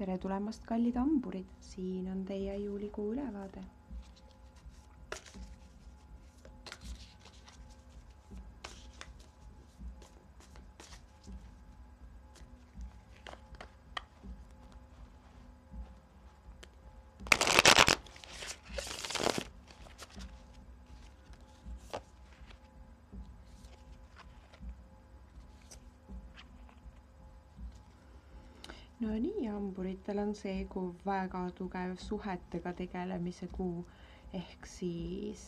tere tulemast, kallid hamburid, siin on teie juulikuu ülevaade. No nii, hamburitel on see kuu väga tugev suhetega tegelemise kuu, ehk siis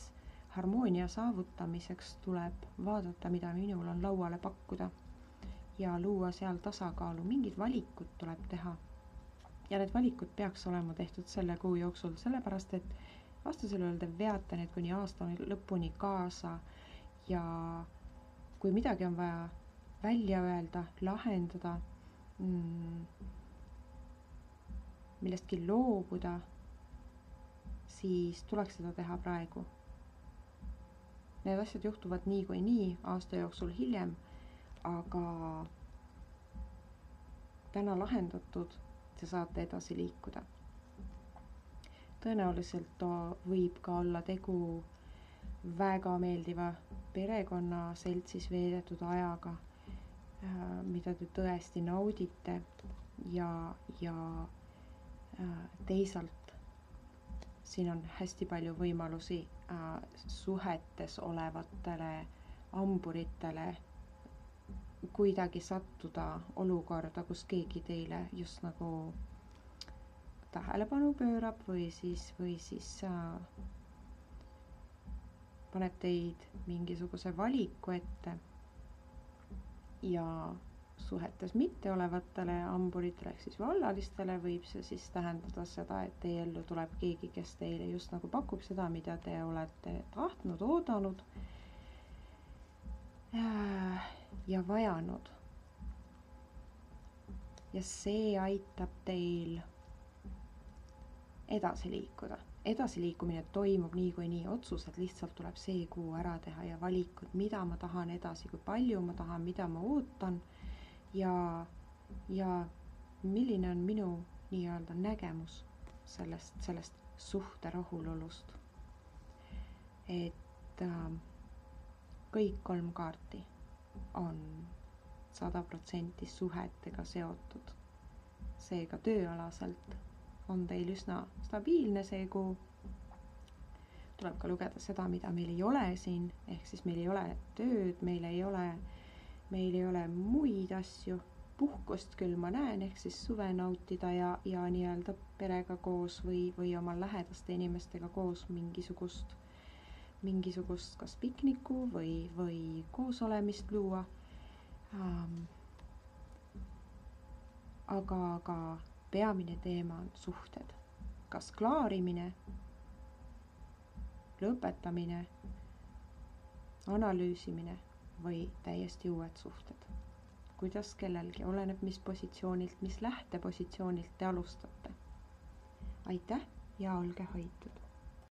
harmoonia saavutamiseks tuleb vaadata, mida minul on lauale pakkuda. Ja luua seal tasakaalu, mingid valikud tuleb teha. ja need valikud peaks olema tehtud selle kuu jooksul, sellepärast et vastasel juhul te veate need kuni aasta lõpuni kaasa. Ja kui midagi on vaja välja öelda, lahendada mm,, millestki loobuda, siis tuleks seda teha praegu. Need asjad juhtuvad niikuinii nii aasta jooksul hiljem, aga täna lahendatud, te saate edasi liikuda. tõenäoliselt võib ka olla tegu väga meeldiva perekonnaseltsis veedetud ajaga, äh, mida te tõesti naudite ja, ja teisalt siin on hästi palju võimalusi äh, suhetes olevatele hamburitele kuidagi sattuda olukorda, kus keegi teile just nagu tähelepanu pöörab või siis, või siis äh, paneb teid mingisuguse valiku ette. Ja suhetes mitteolevatele hamburitele ehk siis vallalistele võib see siis tähendada seda, et teie ellu tuleb keegi, kes teile just nagu pakub seda, mida te olete tahtnud, oodanud ja vajanud. ja see aitab teil edasi liikuda. Edasiliikumine toimub niikuinii, otsused lihtsalt tuleb see kuu ära teha ja valikud, mida ma tahan edasi, kui palju ma tahan, mida ma ootan ja, ja milline on minu nii-öelda nägemus sellest, sellest suhte rahulolust. et äh, kõik kolm kaarti on sada protsenti suhetega seotud. seega tööalaselt on teil üsna stabiilne see kuu. tuleb ka lugeda seda, mida meil ei ole siin, ehk siis meil ei ole tööd, meil ei ole äh, meil ei ole muid asju, puhkust küll ma näen, ehk siis suve nautida ja, ja nii-öelda perega koos või, või oma lähedaste inimestega koos mingisugust, mingisugust kas pikniku või, või koosolemist luua ähm,. aga, aga peamine teema on suhted, kas klaarimine, lõpetamine, analüüsimine või täiesti uued suhted. kuidas kellelgi, oleneb, mis positsioonilt, mis lähtepositsioonilt te alustate. aitäh ja olge hoitud!